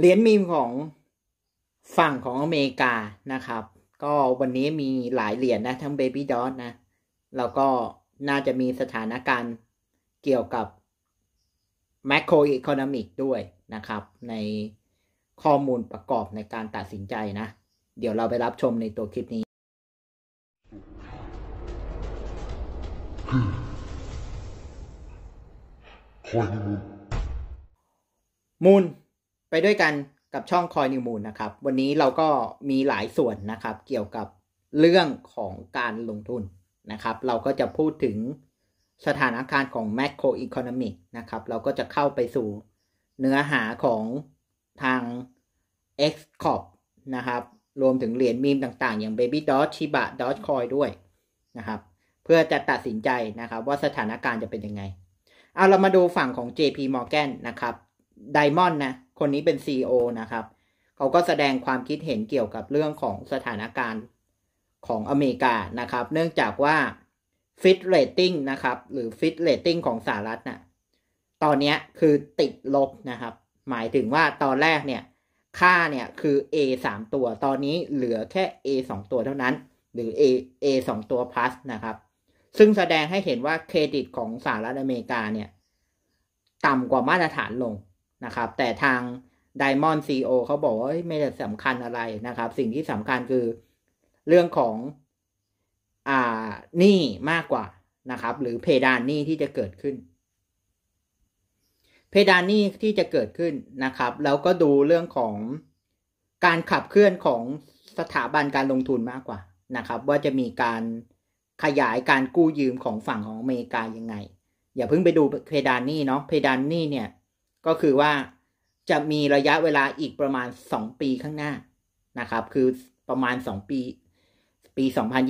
เหรียญมีมของฝั่งของอเมริกานะครับ ก็วันนี้มีหลายเหรียญนะทั้ง Baby d o t นะ แล้วก็น่าจะมีสถานการณ์เกี่ยวกับ macroeconomic ด้วยนะครับ ในข้อมูลประกอบในการตัดสินใจนะ เดี๋ยวเราไปรับชมในตัวคลิปนี้ มูล ไปด้วยกันกับช่องคอยนิวมูลนะครับ วันนี้เราก็มีหลายส่วนนะครับ เกี่ยวกับเรื่องของการลงทุนนะครับ เราก็จะพูดถึงสถานการณ์ของ macro economic นะครับ เราก็จะเข้าไปสู่เนื้อหาของทาง x c o p นะครับ รวมถึงเหรียญมีมต่างๆ อย่าง Baby Dot Shiba Dot Coin ด้วยนะครับ เพื่อจะตัดสินใจนะครับว่าสถานการณ์จะเป็นยังไง เอาเรามาดูฝั่งของ JP Morgan นะครับ Diamond นะ คนนี้เป็น CEO นะครับ เขาก็แสดงความคิดเห็นเกี่ยวกับเรื่องของสถานการณ์ของอเมริกานะครับ เนื่องจากว่า Fit Rating นะครับ หรือ Fit Rating ของสหรัฐนะ่ะตอนนี้คือติดลบนะครับ หมายถึงว่าตอนแรกเนี่ยค่าเนี่ยคือ A 3 ตัว ตอนนี้เหลือแค่ A 2 ตัวเท่านั้น หรือ A A 2 ตัว plus นะครับ ซึ่งแสดงให้เห็นว่าเครดิตของสหรัฐอเมริกาเนี่ย ต่ำกว่ามาตรฐานลง นะครับ แต่ทาง Diamond CEO เขาบอกว่าไม่ได้สำคัญอะไรนะครับ สิ่งที่สำคัญคือเรื่องของอ่าหนี้มากกว่านะครับ หรือเพดานหนี้ที่จะเกิดขึ้น เพดานหนี้ที่จะเกิดขึ้นนะครับ แล้วก็ดูเรื่องของการขับเคลื่อนของสถาบันการลงทุนมากกว่านะครับ ว่าจะมีการขยายการกู้ยืมของฝั่งของอเมริกายังไง อย่าเพิ่งไปดูเพดานหนี้เนาะเพดานหนี้เนี่ย ก็คือว่าจะมีระยะเวลาอีกประมาณ 2 ปีข้างหน้านะครับ คือประมาณ 2 ปี ปี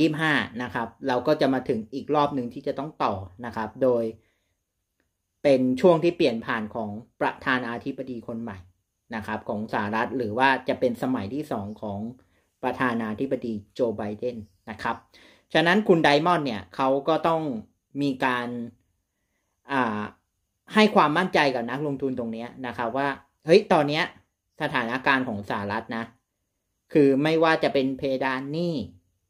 2025 นะครับ เราก็จะมาถึงอีกรอบหนึ่งที่จะต้องต่อนะครับ โดยเป็นช่วงที่เปลี่ยนผ่านของประธานาธิบดีคนใหม่นะครับ ของสหรัฐหรือว่าจะเป็นสมัยที่ 2 ของประธานาธิบดีโจไบเดนนะครับ ฉะนั้นคุณไดมอนด์เนี่ยเขาก็ต้องมีการอ่า ให้ความมั่นใจกับนักลงทุนตรงนี้นะครับว่าเฮ้ยตอนเนี้ยสถานการณ์ของสหรัฐนะ คือไม่ว่าจะเป็นเพดานหนี้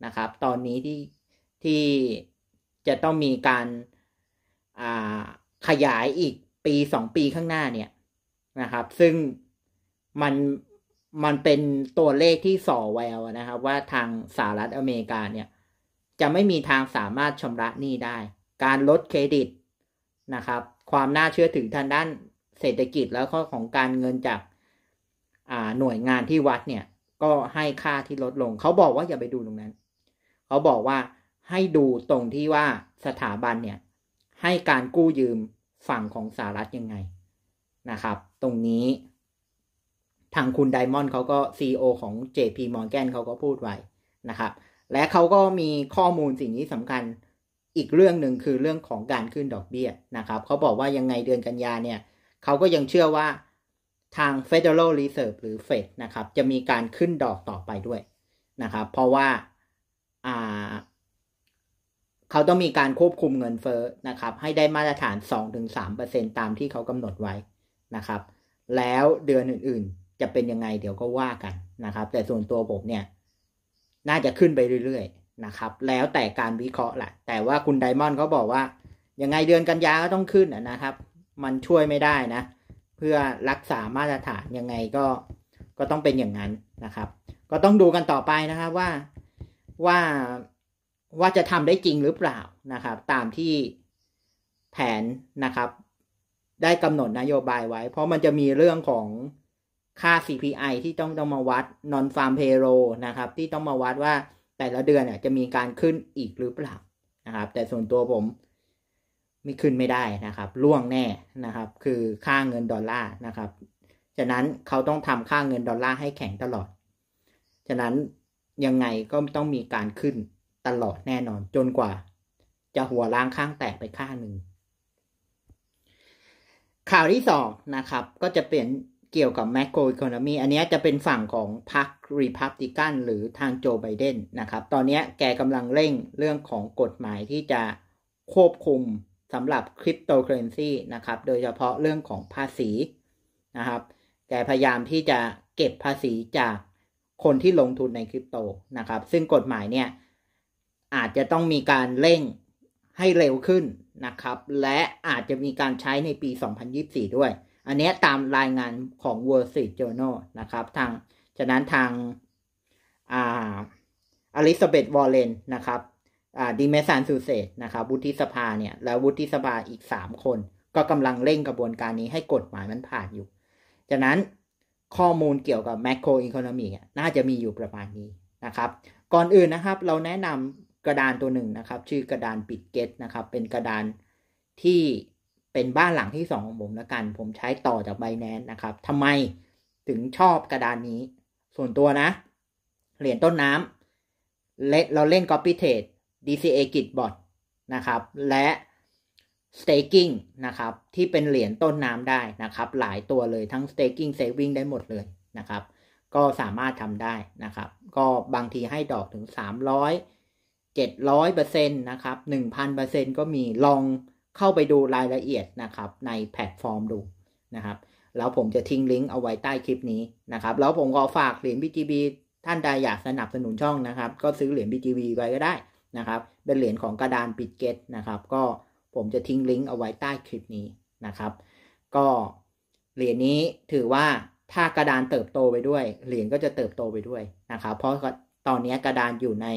นะครับ ตอนนี้ที่ที่จะต้องมีการาขยายอีกปีสองปีข้างหน้าเนี่ยนะครับ ซึ่งมันมันเป็นตัวเลขที่ส่อแววนะครับ ว่าทางสหรัฐอเมริกาเนี่ย จะไม่มีทางสามารถชำระหนี้ได้ การลดเครดิต นะครับ ความน่าเชื่อถือทางด้านเศรษฐกิจแล้วก็ของการเงินจากหน่วยงานที่วัดเนี่ย ก็ให้ค่าที่ลดลง เขาบอกว่าอย่าไปดูตรงนั้น เขาบอกว่าให้ดูตรงที่ว่าสถาบันเนี่ย ให้การกู้ยืมฝั่งของสหรัฐยังไงนะครับ ตรงนี้ ทางคุณไดมอนด์เขาก็ CEO ของ JP Morgan เขาก็พูดไว้นะครับ และเขาก็มีข้อมูลสิ่งนี้สำคัญ อีกเรื่องหนึ่งคือเรื่องของการขึ้นดอกเบี้ยนะครับเขาบอกว่ายังไงเดือนกันยาเนี่ยเขาก็ยังเชื่อว่าทาง Federal Reserve หรือ Fed นะครับจะมีการขึ้นดอกต่อไปด้วยนะครับ เพราะว่าเขาต้องมีการควบคุมเงินเฟ้อนะครับ ให้ได้มาตรฐาน 2-3%ตามที่เขากำหนดไว้นะครับ แล้วเดือนอื่นๆ จะเป็นยังไงเดี๋ยวก็ว่ากันนะครับ แต่ส่วนตัวผมเนี่ย น่าจะขึ้นไปเรื่อยๆ นะครับ แล้วแต่การวิเคราะห์แหละแต่ว่าคุณไดมอนด์เขาบอกว่า ยังไงเดือนกันยาก็ต้องขึ้นนะครับ มันช่วยไม่ได้นะ เพื่อรักษามาตรฐานยังไงก็ก็ต้องเป็นอย่างนั้นนะครับ ก็ต้องดูกันต่อไปนะครับว่าว่าว่าจะทำได้จริงหรือเปล่านะครับ ตามที่แผนนะครับ ได้กำหนดนโยบายไว้ เพราะมันจะมีเรื่องของค่า CPI ที่ต้องต้องมาวัด non farm payroll นะครับ ที่ต้องมาวัดว่า แต่ละเดือนเนี่ยจะมีการขึ้นอีกหรือเปล่านะครับ แต่ส่วนตัวผมไม่ขึ้นไม่ได้นะครับล่วงแน่นะครับ คือค่าเงินดอลลาร์นะครับฉะนั้นเขาต้องทำค่าเงินดอลลาร์ให้แข็งตลอด ฉะนั้นยังไงก็ต้องมีการขึ้นตลอดแน่นอนจนกว่า จะหัวล้างข้างแตกไปข้างหนึ่งข่าวที่สองนะครับ ก็จะเป็น เกี่ยวกับแมกโกรอีโคโนมีอันนี้จะเป็นฝั่งของพรรครีพับติกันหรือทางโจไบเดนนะครับ ตอนนี้แกกำลังเร่งเรื่องของกฎหมายที่จะควบคุมสำหรับคริปโตเคอเรนซีนะครับ โดยเฉพาะเรื่องของภาษีนะครับ แกพยายามที่จะเก็บภาษีจากคนที่ลงทุนในคริปโตนะครับ ซึ่งกฎหมายเนี่ยอาจจะต้องมีการเร่งให้เร็วขึ้นนะครับ และอาจจะมีการใช้ในปี 2024 ด้วย อันนี้ตามรายงานของ Wall Street Journal นะครับ ทางฉะนั้นทางอ่าอลิซาเบธวอลเลนนะครับอ่าดิเมสันซูเซตนะครับวุฒิสภาเนี่ย แล้ววุฒิสภาอีก 3 คน ก็กำลังเร่งกระบวนการนี้ให้กฎหมายมันผ่านอยู่ฉะนั้นข้อมูลเกี่ยวกับแม c โ o อีโคโนมีน่าจะมีอยู่ประมาณนี้นะครับ ก่อนอื่นนะครับ เราแนะนำกระดานตัวหนึ่งนะครับ ชื่อกระดานปิดเกตนะครับ เป็นกระดานที่ เป็นบ้านหลังที่สองของผมแล้วกัน ผมใช้ต่อจากไบแนนนะครับทำไมถึงชอบกระดานนี้ ส่วนตัวนะ เหรียญต้นน้ำเเราเล่น Copy Trade DCA Gitbot นะครับ และ staking นะครับ ที่เป็นเหรียญต้นน้ำได้นะครับ หลายตัวเลยทั้ง staking saving ได้หมดเลยนะครับ ก็สามารถทำได้นะครับ ก็บางทีให้ดอกถึง 300 700%นะครับ 1,000%ก็มีลอง เข้าไปดูรายละเอียดนะครับในแพลตฟอร์มดูนะครับ แล้วผมจะทิ้งลิงก์เอาไว้ใต้คลิปนี้นะครับ แล้วผมก็ฝากเหรียญ BGB ท่านใดอยากสนับสนุนช่องนะครับ ก็ซื้อเหรียญ BGB ไว้ก็ได้นะครับ เป็นเหรียญของกระดานปิดเกตนะครับ ก็ผมจะทิ้งลิงก์เอาไว้ใต้คลิปนี้นะครับ ก็เหรียญนี้ถือว่าถ้ากระดานเติบโตไปด้วย เหรียญก็จะเติบโตไปด้วยนะครับ เพราะตอนนี้กระดานอยู่ใน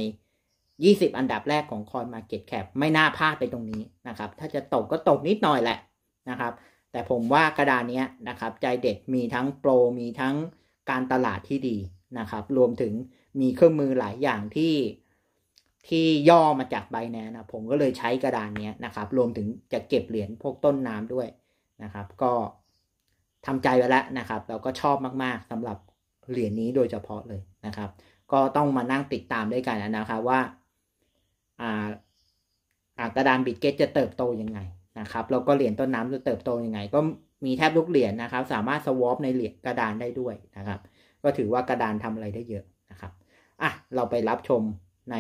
20 อันดับแรกของ Coin Market Cap ไม่น่าพลาดไปตรงนี้นะครับ ถ้าจะตกก็ตกนิดหน่อยแหละนะครับ แต่ผมว่ากระดานนี้นะครับ ใจเด็ดมีทั้งโปร มีทั้งการตลาดที่ดีนะครับ รวมถึงมีเครื่องมือหลายอย่างที่ที่ย่อมาจากใบแนนะผมก็เลยใช้กระดานนี้นะครับ รวมถึงจะเก็บเหรียญพวกต้นน้ำด้วยนะครับ ก็ทำใจไว้แล้วนะครับ เราก็ชอบมากๆสำหรับเหรียญนี้โดยเฉพาะเลยนะครับ ก็ต้องมานั่งติดตามด้วยกันนะครับว่า กระดาน Bitget จะเติบโตยังไงนะครับแล้วก็เหรียญต้นน้ำจะเติบโตยังไง ก็มีแทบทุกเหรียญนะครับ สามารถ swap ในเหรียญกระดานได้ด้วยนะครับ ก็ถือว่ากระดานทำอะไรได้เยอะนะครับอะเราไปรับชมใน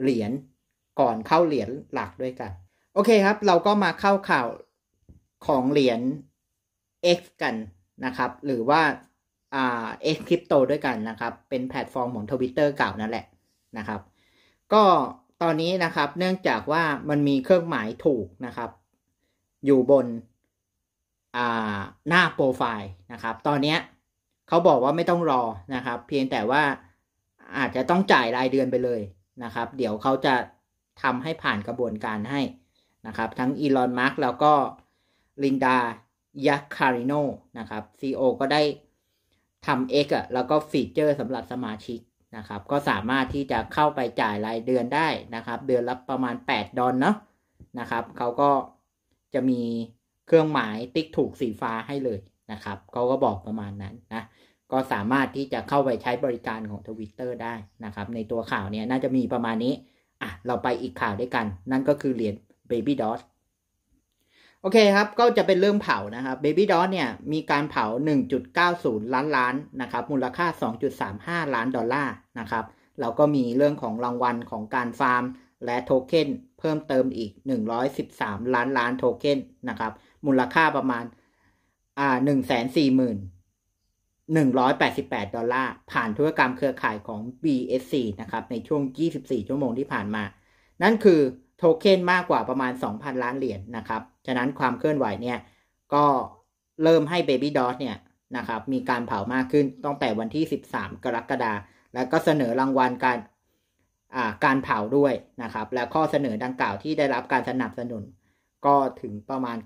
เหรียญก่อนเข้าเหรียญหลักด้วยกัน โอเคครับ เราก็มาเข้าข่าวของเหรียญ X กันนะครับ หรือว่าอ่า X Crypto ด้วยกันนะครับ เป็นแพลตฟอร์มของทวิตเตอร์เก่านั่นแหละนะครับ ก็ ตอนนี้นะครับ เนื่องจากว่ามันมีเครื่องหมายถูกนะครับ อยู่บนหน้าโปรไฟล์นะครับ ตอนนี้เขาบอกว่าไม่ต้องรอนะครับ เพียงแต่ว่าอาจจะต้องจ่ายรายเดือนไปเลยนะครับ เดี๋ยวเขาจะทำให้ผ่านกระบวนการให้นะครับ ทั้งอีลอนมาร์กแล้วก็ลินดายัคคาริโนนะครับ CEO ก็ได้ทำ X อะแล้วก็ฟีเจอร์สำหรับสมาชิก นะครับ ก็สามารถที่จะเข้าไปจ่ายรายเดือนได้นะครับ เดือนละประมาณ 8 ดอลเนาะนะครับเขาก็จะมีเครื่องหมายติ๊กถูกสีฟ้าให้เลยนะครับเขาก็บอกประมาณนั้นนะก็สามารถที่จะเข้าไปใช้บริการของ Twitter ได้นะครับ ในตัวข่าวเนี่ยน่าจะมีประมาณนี้อะเราไปอีกข่าวด้วยกัน นั่นก็คือเหรียญ Baby Dot โอเคครับ ก็จะเป็นเรื่องเผานะครับ Baby Dot เนี่ยมีการเผา 1.90 ล้านล้านนะครับ มูลค่า 2.35 ล้านดอลลาร์นะครับเราก็มีเรื่องของรางวัลของการฟาร์ม และโทเค็นเพิ่มเติมอีก 113 ล้านล้านโทเค็นนะครับ มูลค่าประมาณอ่า140,188 ดอลลาร์ ผ่านธุรกรรมเครือข่ายของ BSC นะครับ ในช่วง 24 ชั่วโมงที่ผ่านมา นั่นคือ โทเค็นมากกว่าประมาณ 2,000 ล้านเหรียญนนะครับ ฉะนั้นความเคลื่อนไหวเนี่ยก็เริ่มให้ Baby Dot เนี่ยนะครับมีการเผามากขึ้นตั้งแต่วันที่ 13 กรกฎาคมแล้วก็เสนอรางวัลการอ่าการเผาด้วยนะครับ และข้อเสนอดังกล่าวที่ได้รับการสนับสนุน ก็ถึงประมาณ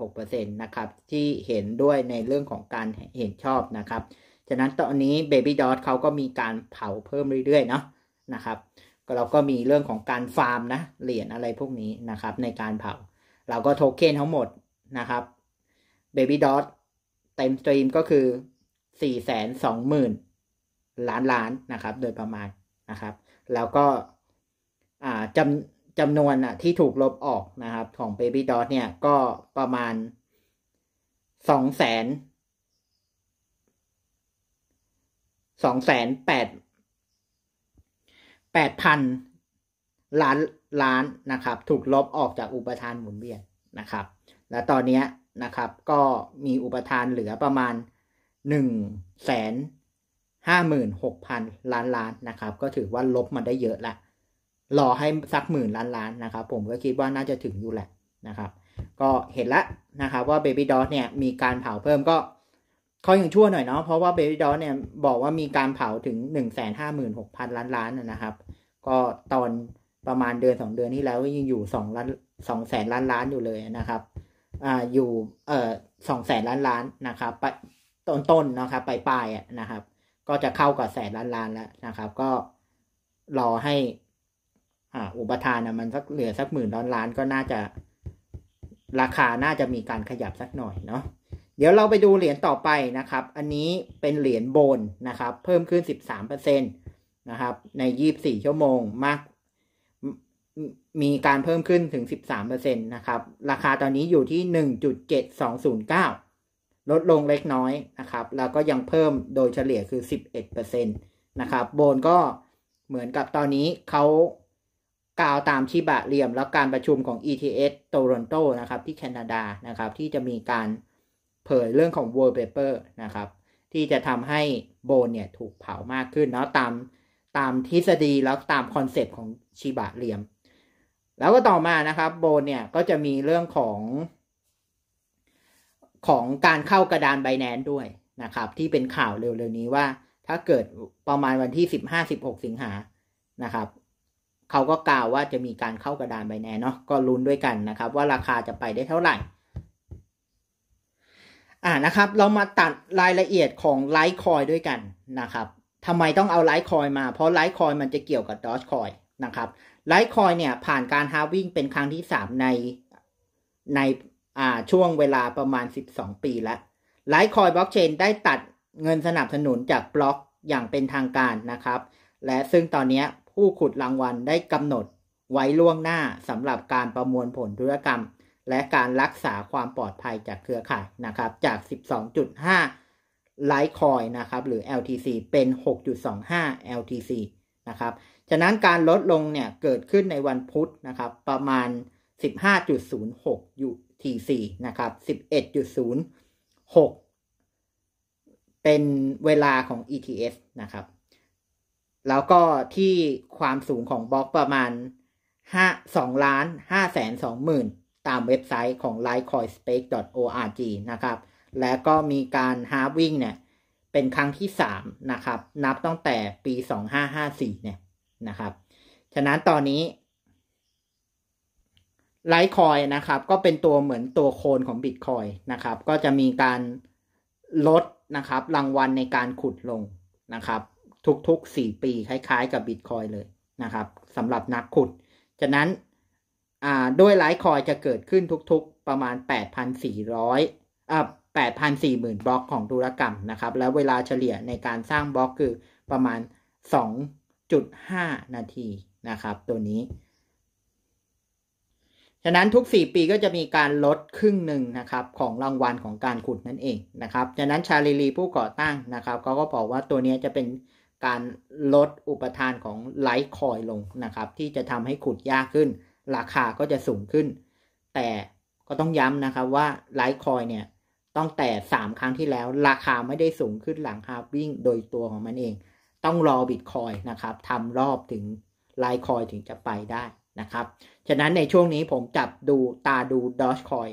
96%นะครับที่เห็นด้วยในเรื่องของการเห็นชอบนะครับ ฉะนั้นตอนนี้ Baby Dot เขาก็มีการเผาเพิ่มเรื่อยๆเนาะนะครับ ก็เราก็มีเรื่องของการฟาร์มนะเหรียญอะไรพวกนี้นะครับในการเผา เราก็โทเค็นทั้งหมดนะครับ Baby Dot เต็มสตรีมก็คือ 4 2 0 0 0 0 ล้านล้านนะครับ โดยประมาณนะครับ แล้วก็จำจำนวนอะที่ถูกลบออกนะครับ ของ Baby Dot เนี่ยก็ประมาณสองแสนส แปดพันล้านล้านนะครับ ถูกลบออกจากอุปทานหมุนเวียนนะครับ และตอนนี้นะครับก็มีอุปทานเหลือประมาณหนึ่งแสนห้าหมื่นหกพันล้านล้านนะครับ ก็ถือว่าลบมาได้เยอะละรอให้สักหมื่นล้านล้านนะครับ ผมก็คิดว่าน่าจะถึงอยู่แหละนะครับ ก็เห็นแล้วนะครับว่า Baby Dot เนี่ยมีการเผาเพิ่มก็ เขายังชั่วหน่อยเนาะเพราะว่า Baby Dot เนี่ยบอกว่ามีการเผาถึงหนึ่งแสนห้าหมื่นหกพันล้านล้านนะครับ ก็ตอนประมาณเดือนสองเดือนที่แล้วก็ยังอยู่สองล้านสองแสนล้านล้านอยู่เลยนะครับอ่าอยู่เอ่อสองแสนล้านล้านนะครับไปต้นต้นนะครับปลายปลายอะนะครับ ก็จะเข้ากับแสนล้านล้านแล้วนะครับ ก็รอให้อ่าอุปทานนะมันสักเหลือสักหมื่นล้านล้านก็น่าจะราคาน่าจะมีการขยับสักหน่อยเนาะ เดี๋ยวเราไปดูเหรียญต่อไปนะครับ อันนี้เป็นเหรียญโบนนะครับ เพิ่มขึ้น 13%นะครับ ใน 24 ชั่วโมงมาก มีการเพิ่มขึ้นถึง 13%นะครับ ราคาตอนนี้อยู่ที่ 1.7209 ลดลงเล็กน้อยนะครับ แล้วก็ยังเพิ่มโดยเฉลี่ยคือ 11%นะครับ โบนก็เหมือนกับตอนนี้เขากล่าวตามชิบะเรียม แล้วการประชุมของ ETS โตรอนโตนะครับ ที่แคนาดานะครับ ที่จะมีการ เผยเรื่องของ wallpaper นะครับ ที่จะทำให้โบนเนี่ยถูกเผามากขึ้นเนาะตามตามทฤษฎีแล้วตามคอนเซปต์ของ Shibarium แล้วก็ต่อมานะครับโบนเนี่ยก็จะมีเรื่องของของการเข้ากระดาน Binance ด้วยนะครับ ที่เป็นข่าวเร็วๆนี้ว่า ถ้าเกิดประมาณวันที่สิบห้าสิบหกสิงหานะครับเขาก็กล่าวว่าจะมีการเข้ากระดาน Binance เนาะก็ลุ้นด้วยกันนะครับ ว่าราคาจะไปได้เท่าไหร่ อ่านะครับ เรามาตัดรายละเอียดของ Litecoin ด้วยกันนะครับทำไมต้องเอา Litecoin มา เพราะ Litecoin มันจะเกี่ยวกับดอชคอยนะครับ Litecoin เนี่ยผ่านการ halving เป็นครั้งที่ 3 ในในอ่าช่วงเวลาประมาณ 12 ปีแล้ว Litecoin blockchain ได้ตัดเงินสนับสนุนจากบล็อกอย่างเป็นทางการนะครับ และซึ่งตอนนี้ผู้ขุดรางวัลได้กำหนดไว้ล่วงหน้าสำหรับการประมวลผลธุรกรรม และการรักษาความปลอดภัยจากเครือข่ายนะครับ จาก 12.5 ไลท์คอยนะครับ หรือ LTC เป็น 6.25 LTC นะครับ ฉะนั้นการลดลงเนี่ยเกิดขึ้นในวันพุธนะครับ ประมาณ 15.06 UTC นะครับ 11.06เป็นเวลาของ ETS นะครับ แล้วก็ที่ความสูงของบล็อกประมาณ5 2ล้าน5แสน2หมื่น ตามเว็บไซต์ของ litecoinspace.org นะครับ และก็มีการ halving เนี่ยเป็นครั้งที่ 3 นะครับ นับตั้งแต่ปี 2554 เนี่ยนะครับ ฉะนั้นตอนนี้ Litecoin นะครับ ก็เป็นตัวเหมือนตัวโคนของบิตคอยนะครับ ก็จะมีการลดนะครับ รางวัลในการขุดลงนะครับ ทุกๆ 4 ปีคล้ายๆ กับบิตคอยเลยนะครับสำหรับนักขุด ฉะนั้น ด้วยไลท์คอยจะเกิดขึ้นทุกๆประมาณ 8,400อ่า8,40,000 บล็อกของธุรกรรมนะครับ แล้วเวลาเฉลี่ยในการสร้างบล็อกคือประมาณ 2.5 นาทีนะครับ ตัวนี้ ฉะนั้นทุก 4 ปีก็จะมีการลดครึ่งหนึ่งนะครับของรางวัลของการขุดนั่นเองนะครับ ฉะนั้น Charlie Lee ผู้ก่อตั้งนะครับเขาก็บอกว่าตัวนี้จะเป็นการลดอุปทานของ Litecoin ลงนะครับ ที่จะทำให้ขุดยากขึ้น ราคาก็จะสูงขึ้น แต่ก็ต้องย้ำนะครับว่า Litecoin เนี่ยตั้งแต่ 3 ครั้งที่แล้วราคาไม่ได้สูงขึ้นหลัง halving โดยตัวของมันเอง ต้องรอบิตคอยนะครับทำรอบถึงLitecoin ถึงจะไปได้นะครับ ฉะนั้นในช่วงนี้ผมจับดูตาดูดอชคอย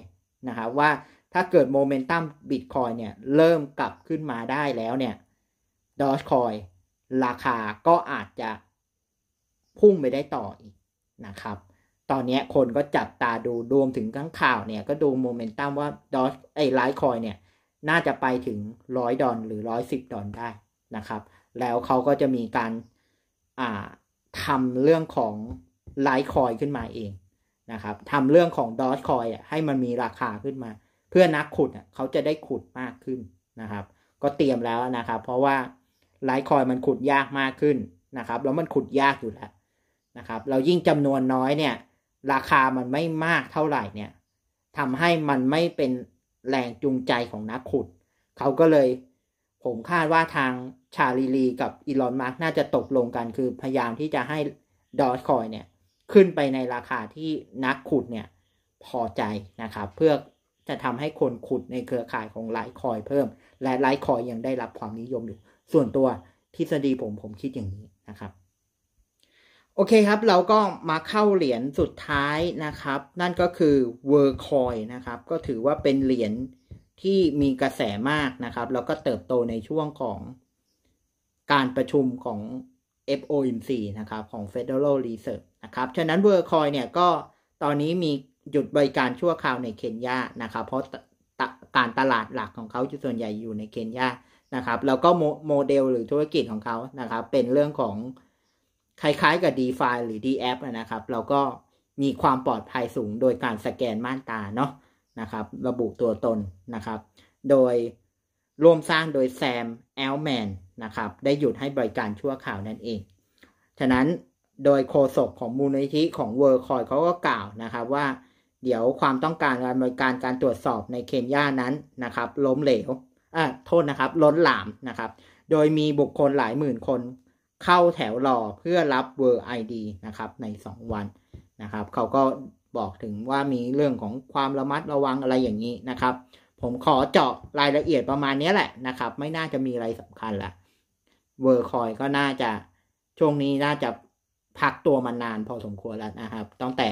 นะครับว่าถ้าเกิด momentum Bitcoin เนี่ยเริ่มกลับขึ้นมาได้แล้วเนี่ยดอชคอยราคาก็อาจจะพุ่งไปได้ต่ออีกนะครับ ตอนนี้คนก็จับตาดูรวมถึงทั้งข่าวเนี่ยก็ดูโมเมนตัมว่า Doge ไอ้ Litecoin เนี่ยน่าจะไปถึงร้อยดอลหรือร้อยสิบดอลได้นะครับ แล้วเขาก็จะมีการอ่าทำเรื่องของไลท์คอยขึ้นมาเองนะครับทำเรื่องของดอทคอยอะให้มันมีราคาขึ้นมา เพื่อนักขุดอะเขาจะได้ขุดมากขึ้นนะครับ ก็เตรียมแล้วนะครับ เพราะว่าไลท์คอยมันขุดยากมากขึ้นนะครับ แล้วมันขุดยากอยู่แล้วนะครับ เรายิ่งจำนวนน้อยเนี่ย ราคามันไม่มากเท่าไหร่เนี่ยทำให้มันไม่เป็นแรงจูงใจของนักขุด เขาก็เลย ผมคาดว่าทาง Charlie Lee กับ Elon Musk น่าจะตกลงกันคือพยายามที่จะให้ Dogecoin เนี่ย ขึ้นไปในราคาที่นักขุดเนี่ย พอใจนะครับ เพื่อจะทำให้คนขุดในเครือข่ายของ Litecoin เพิ่ม และ Litecoin ยังได้รับความนิยมอยู่ ส่วนตัวทฤษฎีผมผมคิดอย่างนี้นะครับ โอเคครับ เราก็มาเข้าเหรียญสุดท้ายนะครับ นั่นก็คือ Worldcoin นะครับ ก็ถือว่าเป็นเหรียญที่มีกระแสมากนะครับ แล้วก็เติบโตในช่วงของการประชุมของ FOMC นะครับของ Federal Reserve นะครับ ฉะนั้น Worldcoin เนี่ยก็ตอนนี้มีหยุดบริการชั่วคราวในเคนยานะครับ เพราะการตลาดหลักของเขาส่วนใหญ่อยู่ในเคนยานะครับ แล้วก็โมเดลหรือธุรกิจของเขานะครับ เป็นเรื่องของ คล้ายๆกับ DeFi หรือ DApp นะครับ เราก็มีความปลอดภัยสูงโดยการสแกนม่านตาเนาะนะครับ ระบุตัวตนนะครับ โดยร่วมสร้างโดย Sam Altman นะครับ ได้หยุดให้บริการชั่วคราวนั่นเอง ฉะนั้นโดยโฆษกของมูลนิธิของ Worldcoin เขาก็กล่าวนะครับว่า เดี๋ยวความต้องการการบริการการตรวจสอบในเคนยานั้นนะครับ ล้มเหลวอ่าโทษนะครับ ล้นหลามนะครับ โดยมีบุคคลหลายหมื่นคน เข้าแถวรอเพื่อรับ World ID นะครับใน 2 วันนะครับเขาก็บอกถึงว่ามีเรื่องของความระมัดระวังอะไรอย่างนี้นะครับ ผมขอเจาะรายละเอียดประมาณนี้แหละนะครับ ไม่น่าจะมีอะไรสำคัญละ Worldcoin ก็น่าจะช่วงนี้น่าจะพักตัวมานานพอสมควรแล้วนะครับ ตั้งแต่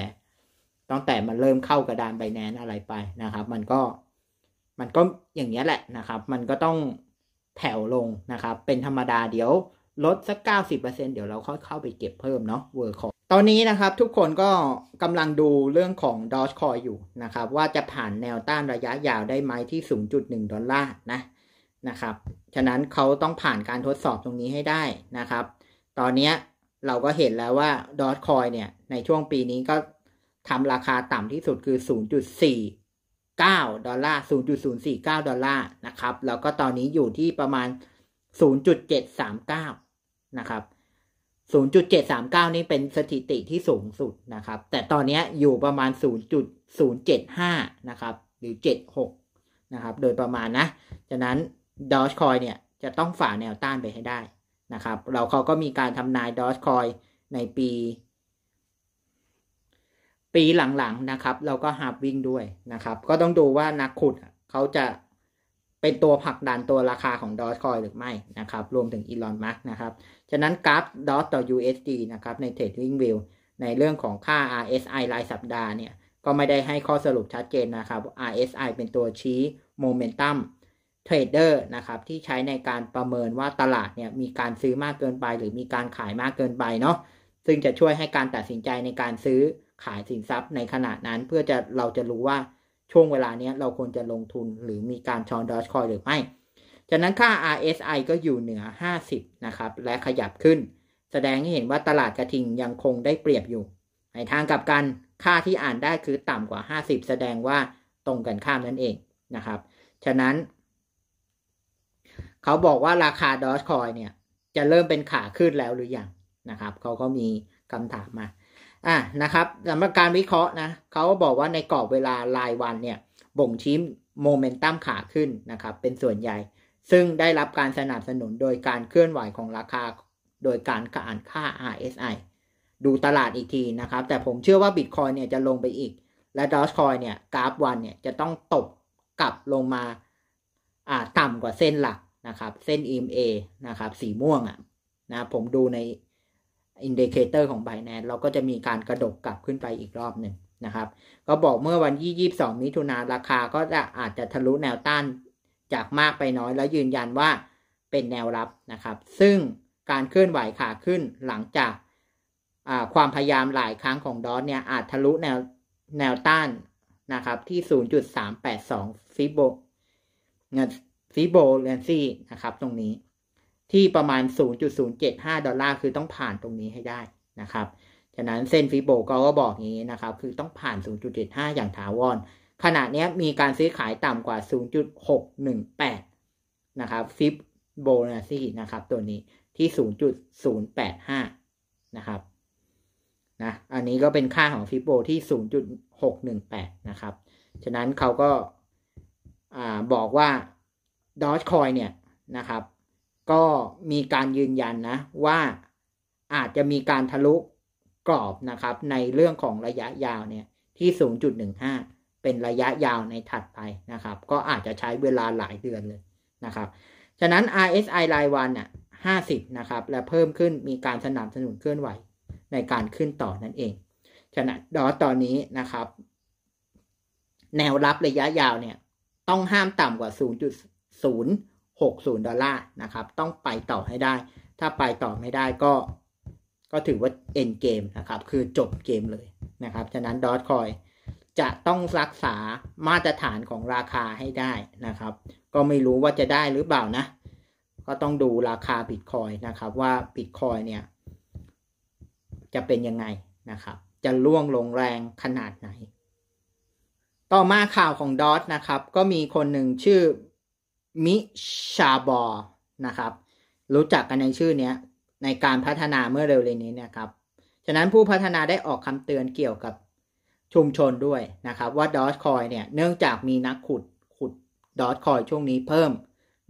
ตั้งแต่มันเริ่มเข้ากระดาน Binance อะไรไปนะครับ มันก็มันก็อย่างนี้แหละนะครับ มันก็ต้องแถวลงนะครับ เป็นธรรมดาเดี๋ยว ลดสัก 90%เดี๋ยวเราค่อยเข้าไปเก็บเพิ่มเนาะเวอร์คอยตอนนี้นะครับทุกคนก็กำลังดูเรื่องของดอชคอยอยู่นะครับ ว่าจะผ่านแนวต้านระยะยาวได้ไหมที่ 0.1 ดอลลาร์นะนะครับ ฉะนั้นเขาต้องผ่านการทดสอบตรงนี้ให้ได้นะครับ ตอนนี้เราก็เห็นแล้วว่าดอทคอยเนี่ยในช่วงปีนี้ก็ทำราคาต่ำที่สุดคือ 0.49 ดอลลาร์ 0.049 ดอลลาร์นะครับ แล้วก็ตอนนี้อยู่ที่ประมาณ 0.739 นะครับ 0.739 นี่เป็นสถิติที่สูงสุดนะครับ แต่ตอนนี้อยู่ประมาณ 0.075 นะครับ หรือ 76 นะครับ โดยประมาณนะ ฉะนั้นดอ g คอยเนี่ยจะต้องฝ่าแนวต้านไปให้ได้นะครับ เราเขาก็มีการทำนายดอ g คอยในปี ปีหลังๆนะครับ เราก็ halving ด้วยนะครับ ก็ต้องดูว่านักขุดเขาจะ เป็นตัวผลักดันตัวราคาของดอ g คอยหรือไม่นะครับ รวมถึง Elon Musk นะครับ ฉะนั้นกราฟ Doge ต่อ USD นะครับ ใน Trading View ในเรื่องของค่า RSI รายสัปดาห์เนี่ย ก็ไม่ได้ให้ข้อสรุปชัดเจนนะครับ RSI เป็นตัวชี้ momentum trader นะครับ ที่ใช้ในการประเมินว่าตลาดเนี่ยมีการซื้อมากเกินไป หรือมีการขายมากเกินไปเนาะซึ่งจะช่วยให้การตัดสินใจในการซื้อขายสินทรัพย์ในขนาดนั้นเพื่อจะเราจะรู้ว่า ช่วงเวลานี้เราควรจะลงทุนหรือมีการชอนดอชคอยหรือไม่ จากนั้นค่า RSI ก็อยู่เหนือ 50 นะครับ และขยับขึ้น แสดงให้เห็นว่าตลาดกระทิงยังคงได้เปรียบอยู่ ในทางกลับกันค่าที่อ่านได้คือต่ำกว่า 50 แสดงว่าตรงกันข้ามนั่นเองนะครับ ฉะนั้น เขาบอกว่าราคาดอชคอยเนี่ย จะเริ่มเป็นขาขึ้นแล้วหรือยังนะครับ เขาก็มีคำถามมา อะนะครับสำหรับการวิเคราะห์นะเขาก็บอกว่าในกรอบเวลารายวันเนี่ยบ่งชี้โมเมนตัมขาขึ้นนะครับ เป็นส่วนใหญ่ ซึ่งได้รับการสนับสนุนโดยการเคลื่อนไหวของราคา โดยการกอ่านค่า RSI ดูตลาดอีกทีนะครับ แต่ผมเชื่อว่าบิตคอยเนี่ยจะลงไปอีก และดอชคอยเนี่ยกราฟวันเนี่ยจะต้องตกกลับลงมาอ่าต่ำกว่าเส้นหลักนะครับ เส้น EMA นะครับ สีม่วงอะ่ะนะผมดูใน indicator ของ Binance เราก็จะมีการกระดกกลับขึ้นไปอีกรอบหนึ่งนะครับ ก็บอกเมื่อวันที่22 มิถุนาราคาก็จะอาจจะทะลุแนวต้านจากมากไปน้อยแล้วยืนยันว่าเป็นแนวรับนะครับ ซึ่งการเคลื่อนไหวขาขึ้นหลังจากความพยายามหลายครั้งของ Doge เนี่ยอาจทะลุแนวแนวต้านนะครับที่ 0.382 Fibo เงินฟิโบเลนซี่นะครับตรงนี้ ที่ประมาณ 0.075 ดอลลาร์คือต้องผ่านตรงนี้ให้ได้นะครับ ฉะนั้นเส้น Fibo ก็บอกอย่างนี้นะครับ คือต้องผ่าน 0.75 อย่างถาวร ขณะนี้มีการซื้อขายต่ำกว่า 0.618 นะครับฟิโบนัซี่นะครับ ตัวนี้ที่ 0.085 นะครับนะอันนี้ก็เป็นค่าของฟิโบที่ 0.618 นะครับ ฉะนั้นเขาก็บอกว่าดอ g คอยเนี่ยนะครับ ก็มีการยืนยันนะว่าอาจจะมีการทะลุกรอบนะครับ ในเรื่องของระยะยาวเนี่ยที่ 0.15 เป็นระยะยาวในถัดไปนะครับ ก็อาจจะใช้เวลาหลายเดือนเลยนะครับ ฉะนั้น RSI รายวันอะ50 นะครับ และเพิ่มขึ้นมีการสนับสนุนเคลื่อนไหวในการขึ้นต่อนั่นเอง ฉะนั้นดอตอนนี้นะครับ แนวรับระยะยาวเนี่ย ต้องห้ามต่ำกว่า 60 ดอลลาร์นะครับ ต้องไปต่อให้ได้ ถ้าไปต่อไม่ได้ก็ ก็ถือว่าเอ็นเกมนะครับ คือจบเกมเลยนะครับ ฉะนั้นดอทคอยจะต้องรักษามาตรฐานของราคาให้ได้นะครับ ก็ไม่รู้ว่าจะได้หรือเปล่านะ ก็ต้องดูราคาบิตคอยนะครับว่าบิตคอยเนี่ย จะเป็นยังไงนะครับ จะล่วงลงแรงขนาดไหน ต่อมาข่าวของดอทนะครับ ก็มีคนหนึ่งชื่อ มิชาบอร์นะครับ รู้จักกันในชื่อนี้ในการพัฒนาเมื่อเร็วๆนี้นะครับ ฉะนั้นผู้พัฒนาได้ออกคำเตือนเกี่ยวกับชุมชนด้วยนะครับว่าดอทคอยเนี่ยเนื่องจากมีนักขุดขุดดอทคอยช่วงนี้เพิ่ม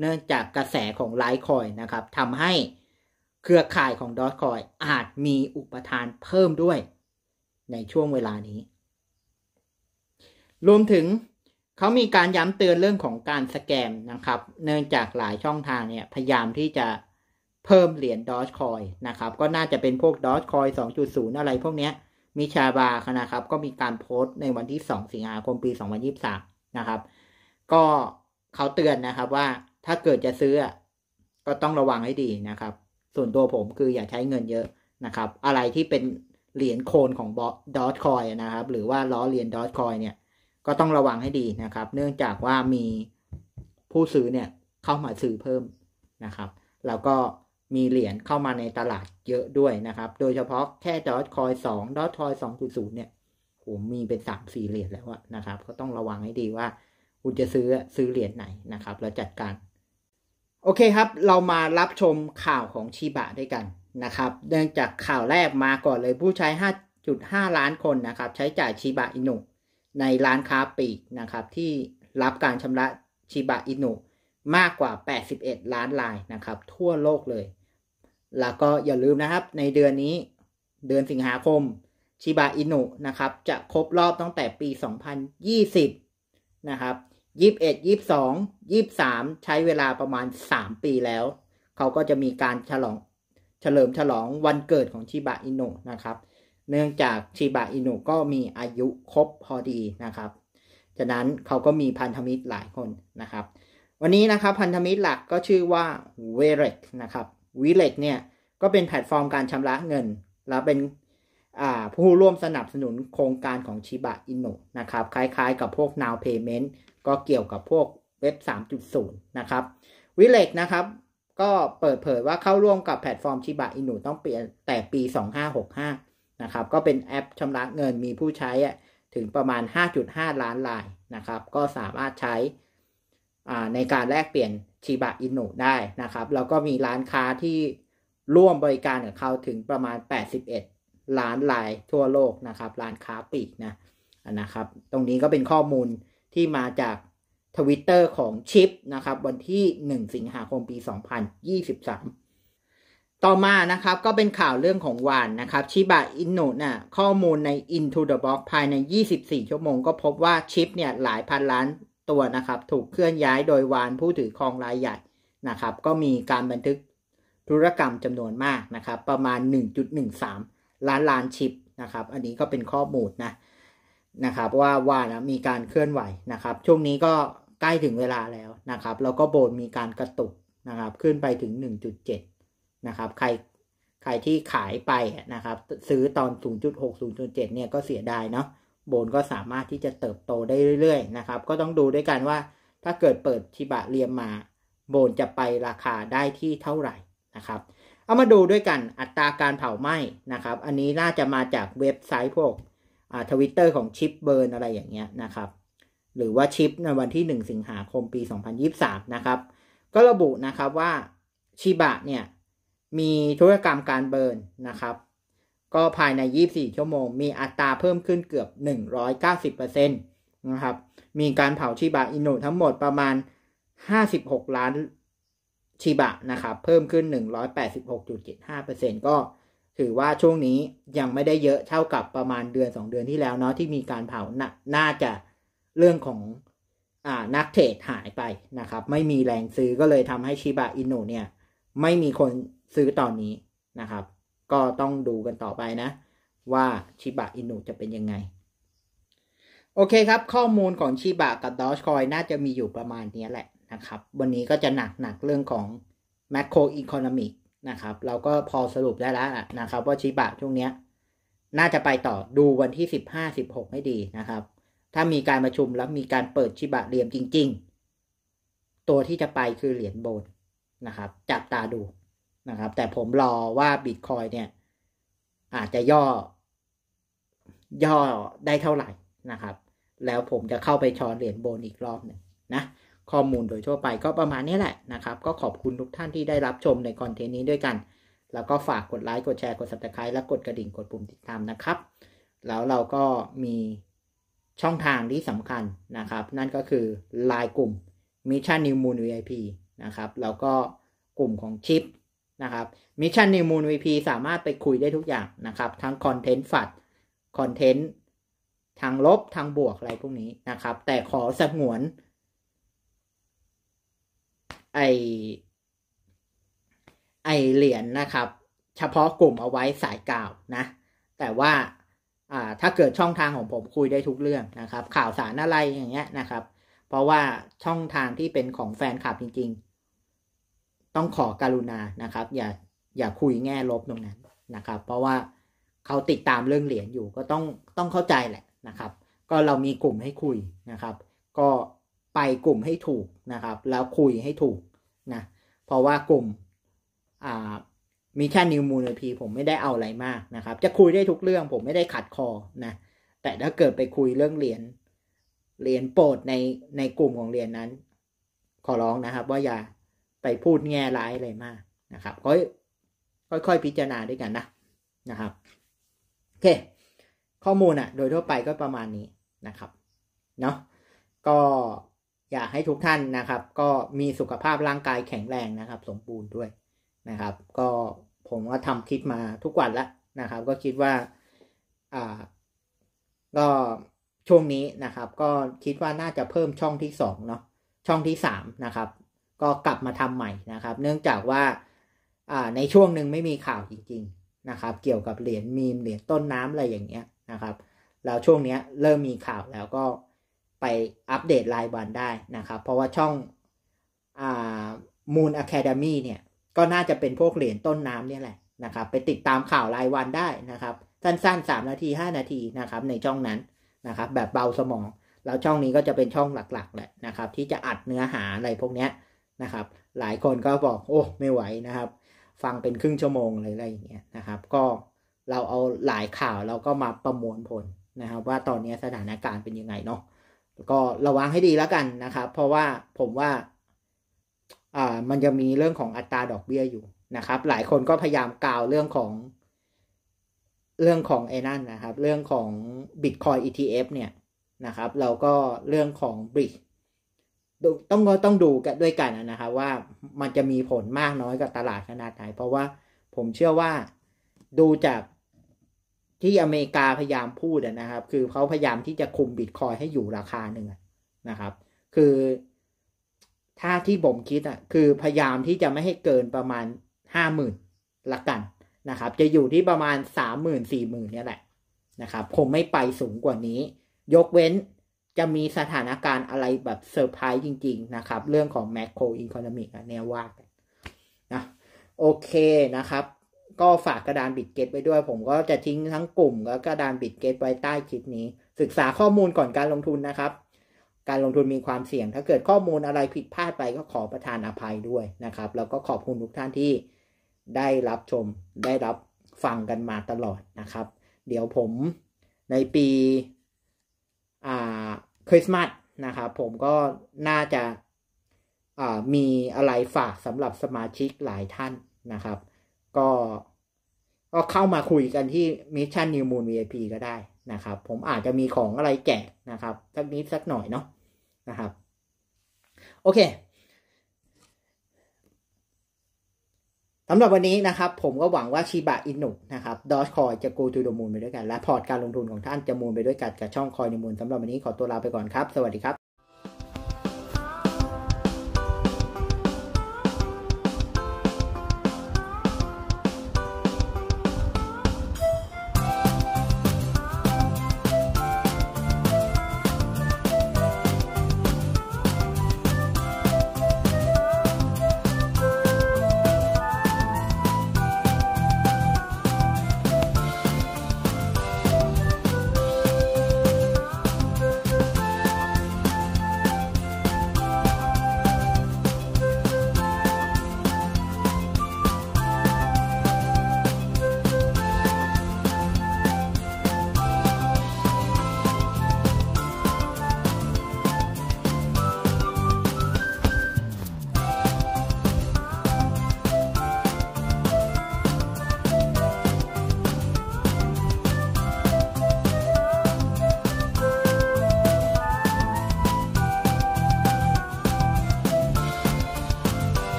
เนื่องจากกระแสของไลท์คอยนะครับทำให้เครือข่ายของดอทคอยอาจมีอุปทานเพิ่มด้วย ในช่วงเวลานี้ รวมถึง เขามีการย้ำเตือนเรื่องของการสแกมนะครับ เนื่องจากหลายช่องทางเนี่ยพยายามที่จะเพิ่มเหรียญดอ g คอยนะครับ ก็น่าจะเป็นพวกดอ g คอย2.0 อะไรพวกนี้มิชาบานะครับ ก็มีการโพสต์ในวันที่ 2 สิงหาคมปี 2023 นะครับ ก็เขาเตือนนะครับว่าถ้าเกิดจะซื้อก็ต้องระวังให้ดีนะครับ ส่วนตัวผมคืออย่าใช้เงินเยอะนะครับ อะไรที่เป็นเหรียญโคนของดอ g คอยนะครับ หรือว่าล้อเหรียญดอ g คอยเนี่ย ก็ต้องระวังให้ดีนะครับ เนื่องจากว่ามีผู้ซื้อเนี่ยเข้ามาซื้อเพิ่มนะครับ แล้วก็มีเหรียญเข้ามาในตลาดเยอะด้วยนะครับ โดยเฉพาะแค่ดอทคอยสองดอทคอยสองจุดศูนย์เนี่ยผมมีเป็นสามสี่เหรียญแล้วนะครับ ก็ต้องระวังให้ดีว่าคุณจะซื้อซื้อเหรียญไหนนะครับ แล้วจัดการ โอเคครับ เรามารับชมข่าวของชีบะด้วยกันนะครับ เนื่องจากข่าวแรกมาก่อนเลยผู้ใช้ 5.5 ล้านคนนะครับ ใช้จ่ายชีบะอินุ ในร้านค้าปลีกนะครับ ที่รับการชำระชิบะอินุมากกว่า 81 ล้านรายนะครับ ทั่วโลกเลย แล้วก็อย่าลืมนะครับ ในเดือนนี้เดือนสิงหาคมชิบะอินุนะครับ จะครบรอบตั้งแต่ปี 2020 นะครับ 21 22 23 ใช้เวลาประมาณ 3 ปีแล้ว เขาก็จะมีการฉลองเฉลิมฉลองวันเกิดของชิบะอินุนะครับ เนื่องจากชิบะอินุก็มีอายุครบพอดีนะครับฉะนั้นเขาก็มีพันธมิตรหลายคนนะครับ วันนี้นะครับพันธมิตรหลักก็ชื่อว่า w e r e k นะครับ w e r e k เนี่ยก็เป็นแพลตฟอร์มการชำระเงิน แล้วเป็นผู้ร่วมสนับสนุนโครงการของชิบะอินุนะครับ คล้ายๆกับพวก Now Payment ก็เกี่ยวกับพวกเว็บ 3.0 นะครับ w e r e k นะครับ ก็เปิดเผยว่าเข้าร่วมกับแพลตฟอร์ม Shiba Inu ตั้งแต่ปี 2565 นะครับ ก็เป็นแอปชำระเงินมีผู้ใช้ถึงประมาณ 5.5 ล้านรายนะครับ ก็สามารถใช้ในการแลกเปลี่ยน Shiba Inu ได้นะครับ แล้วก็มีร้านค้าที่ร่วมบริการกับเขาถึงประมาณ 81 ล้านรายทั่วโลกนะครับ ร้านค้าปลีกนะนะครับ ตรงนี้ก็เป็นข้อมูลที่มาจากทวิตเตอร์ของชิปนะครับ วันที่ 1 สิงหาคมปี 2023 ต่อมานะครับก็เป็นข่าวเรื่องของวานนะครับชิบะอินโนน่ะข้อมูลใน Into the Box ภายใน 24 ชั่วโมงก็พบว่าชิปเนี่ยหลายพันล้านตัวนะครับถูกเคลื่อนย้ายโดยวานผู้ถือครองรายใหญ่นะครับก็มีการบันทึกธุรกรรมจำนวนมากนะครับประมาณ 1.13 ล้านล้านชิปนะครับอันนี้ก็เป็นข้อมูลนะนะครับว่าวานมีการเคลื่อนไหวนะครับ ช่วงนี้ก็ใกล้ถึงเวลาแล้วนะครับ แล้วก็โบนมีการกระตุกนะครับขึ้นไปถึง 1.7 นะครับใครใครที่ขายไปนะครับ ซื้อตอน 0.6 0.7 เนี่ยก็เสียดายเนาะโบนก็สามารถที่จะเติบโตได้เรื่อยๆนะครับ ก็ต้องดูด้วยกันว่า ถ้าเกิดเปิดชิบะเรียมมา โบนจะไปราคาได้ที่เท่าไหร่นะครับ เอามาดูด้วยกันอัตราการเผาไหม้นะครับ อันนี้น่าจะมาจากเว็บไซต์พวกทวิตเตอร์ของ Shib Burn อะไรอย่างเงี้ยนะครับ หรือว่า Shib ในวันที่ 1 สิงหาคมปี 2023 นะครับ ก็ระบุนะครับว่าชิบะเนี่ย มีธุรกรรมการ burn นะครับ ก็ภายใน 24 ชั่วโมง มีอัตราเพิ่มขึ้นเกือบ 190%นะครับ มีการเผาชิบะอินุทั้งหมดประมาณ 56 ล้านชิบะนะครับ เพิ่มขึ้น 186.75%ก็ถือว่าช่วงนี้ยังไม่ได้เยอะเท่ากับประมาณเดือน 2 เดือนที่แล้วเนาะที่มีการเผาน่าจะเรื่องของอ่านักเทรดหายไปนะครับ ไม่มีแรงซื้อก็เลยทำให้ชิบะอินุเนี่ย ไม่มีคน ซื้อตอนนี้นะครับ ก็ต้องดูกันต่อไปนะ ว่าชิบะอินุจะเป็นยังไง โอเคครับ ข้อมูลของชิบะกับดอชคอยน่าจะมีอยู่ประมาณนี้แหละนะครับ วันนี้ก็จะหนักหนักเรื่องของ macro economic นะครับ เราก็พอสรุปได้แล้วนะครับ ว่าชิบะช่วงนี้น่าจะไปต่อดูวันที่สิบห้าสิบหกให้ดีนะครับ ถ้ามีการประชุมแล้วมีการเปิดชิบะเรียมจริง ๆ ตัวที่จะไปคือเหรียญโบนนะครับ จับตาดู นะครับ แต่ผมรอว่าบิตคอยเนี่ย อาจจะย่อ ย่อได้เท่าไหร่นะครับ แล้วผมจะเข้าไปช้อนเหรียญโบนอีกรอบหนึ่งนะข้อมูลโดยทั่วไปก็ประมาณนี้แหละนะครับ ก็ขอบคุณทุกท่านที่ได้รับชมในคอนเทนต์นี้ด้วยกัน แล้วก็ฝากกดไลค์กดแชร์กด subscribe และกดกระดิ่งกดปุ่มติดตามนะครับ แล้วเราก็มีช่องทางที่สำคัญนะครับ นั่นก็คือไลน์กลุ่ม Mission New Moon VIP นะครับ แล้วก็กลุ่มของชิป นะครับ Mission New Moon VIP สามารถไปคุยได้ทุกอย่างนะครับ ทั้งคอนเทนต์ฝัดคอนเทนต์ทางลบทางบวกอะไรพวกนี้นะครับ แต่ขอสงวน ไอไอเหรียญนนะครับ เฉพาะกลุ่มเอาไว้สายกล่าวนะ แต่ว่าอ่าถ้าเกิดช่องทางของผมคุยได้ทุกเรื่องนะครับ ข่าวสารอะไรอย่างเงี้ยนะครับ เพราะว่าช่องทางที่เป็นของแฟนคลับจริง ๆ ต้องขอการุณานะครับ อย่าอย่าคุยแง่ลบตรงนั้นนะครับ เพราะว่าเขาติดตามเรื่องเหรียญอยู่ก็ต้องต้องเข้าใจแหละนะครับ ก็เรามีกลุ่มให้คุยนะครับ ก็ไปกลุ่มให้ถูกนะครับ แล้วคุยให้ถูกนะเพราะว่ากลุ่มอ่ามีแค่นิวมูลพีผมไม่ได้เอาอะไรมากนะครับ จะคุยได้ทุกเรื่องผมไม่ได้ขัดคอนะแต่ถ้าเกิดไปคุยเรื่องเหรียญเหรียญโปรดในในกลุ่มของเหรียญนั้น ขอร้องนะครับ ว่าอย่า ไปพูดแง่ร้ายอะไรมากนะครับก็ค่อยๆพิจารณาด้วยกันนะนะครับโอเค ข้อมูลอะโดยทั่วไปก็ประมาณนี้นะครับเนาะก็อยากให้ทุกท่านนะครับ ก็มีสุขภาพร่างกายแข็งแรงนะครับ สมบูรณ์ด้วยนะครับ ก็ผมก็ทำคลิปมาทุกวันแล้วนะครับ ก็คิดว่าอ่าก็ช่วงนี้นะครับ ก็คิดว่าน่าจะเพิ่มช่องที่สองเนาะช่องที่สามนะครับ ก็กลับมาทำใหม่นะครับ เนื่องจากว่าในช่วงหนึ่งไม่มีข่าวจริง ๆนะครับ เกี่ยวกับเหรียญมีมเหรียญต้นน้ำอะไรอย่างเงี้ยนะครับแล้วช่วงนี้เริ่มมีข่าวแล้วก็ไปอัปเดตรายวันได้นะครับ เพราะว่าช่องอ่า Moon Academy เนี่ยก็น่าจะเป็นพวกเหรียญต้นน้ำเนี่ยแหละนะครับ ไปติดตามข่าวรายวันได้นะครับ สั้นๆ 3 นาที 5 นาทีนะครับ ในช่องนั้นนะครับ แบบเบาสมอง แล้วช่องนี้ก็จะเป็นช่องหลักๆแหละนะครับ ที่จะอัดเนื้อหาอะไรพวกเนี้ย นะครับ หลายคนก็บอกโอ้ไม่ไหวนะครับ ฟังเป็นครึ่งชั่วโมงเลยอะไรอย่างเงี้ยนะครับ ก็เราเอาหลายข่าวเราก็มาประมวลผลนะครับ ว่าตอนนี้สถานการณ์เป็นยังไงเนาะก็ระวังให้ดีแล้วกันนะครับ เพราะว่าผมว่าอ่ามันจะมีเรื่องของอัตราดอกเบี้ยอยู่นะครับ หลายคนก็พยายามกล่าวเรื่องของเรื่องของไอ้นั่นนะครับ เรื่องของ Bitcoin ETF เนี่ยนะครับแล้วก็เรื่องของ Bridge ต้องก็ต้องดูกันด้วยกันนะครับว่ามันจะมีผลมากน้อยกับตลาดขนาดไหน เพราะว่าผมเชื่อว่าดูจากที่อเมริกาพยายามพูดนะครับ คือเขาพยายามที่จะคุมบิตคอยให้อยู่ราคาหนึ่งนะครับ คือถ้าที่ผมคิดอะคือพยายามที่จะไม่ให้เกินประมาณห้าหมื่นละกันนะครับ จะอยู่ที่ประมาณสามหมื่นสี่หมื่นเนี่ยแหละนะครับคงไม่ไปสูงกว่านี้ ยกเว้น จะมีสถานการณ์อะไรแบบเซอร์ไพรส์จริง ๆ นะครับ เรื่องของ macroeconomic เนี่ยว่ากันนะโอเคนะครับ ก็ฝากกระดาน Bitget ไว้ด้วย ผมก็จะทิ้งทั้งกลุ่มแล้วกระดาน Bitget ไว้ใต้คลิปนี้ ศึกษาข้อมูลก่อนการลงทุนนะครับ การลงทุนมีความเสี่ยง ถ้าเกิดข้อมูลอะไรผิดพลาดไปก็ขอประทานอภัยด้วยนะครับ แล้วก็ขอบคุณทุกท่านที่ได้รับชมได้รับฟังกันมาตลอดนะครับ เดี๋ยวผมในปีอ่า คริสต์มาสนะครับผมก็น่าจะมีอะไรฝากสำหรับสมาชิกหลายท่านนะครับ ก็ก็เข้ามาคุยกันที่ Mission New Moon VIP ก็ได้นะครับ ผมอาจจะมีของอะไรแจกนะครับ สักนิดสักหน่อยเนาะนะครับ โอเค สำหรับวันนี้นะครับผมก็หวังว่าชิบะอินุนะครับดอชคอยจะ go to the moon ไปด้วยกัน และพอร์ตการลงทุนของท่านจะ moon ไปด้วยกันกับช่องคอยในมูลสำหรับวันนี้ขอตัวลาไปก่อนครับ สวัสดีครับ